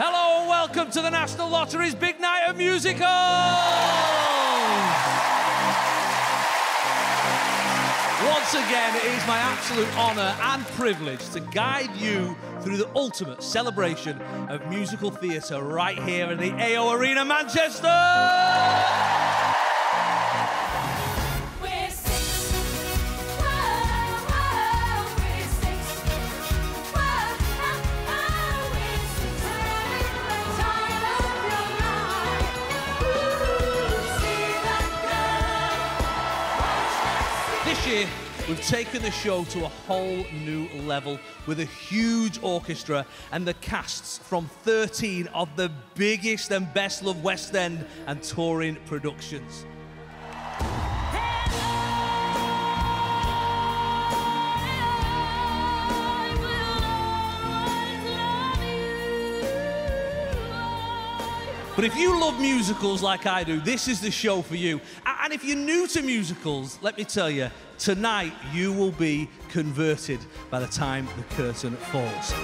Hello and welcome to the National Lottery's big night of musicals! Once again, it is my absolute honour and privilege to guide you through the ultimate celebration of musical theatre right here in the AO Arena, Manchester! This year, we've taken the show to a whole new level with a huge orchestra and the casts from 13 of the biggest and best loved West End and touring productions. But if you love musicals like I do, this is the show for you. And if you're new to musicals, let me tell you, tonight you will be converted by the time the curtain falls.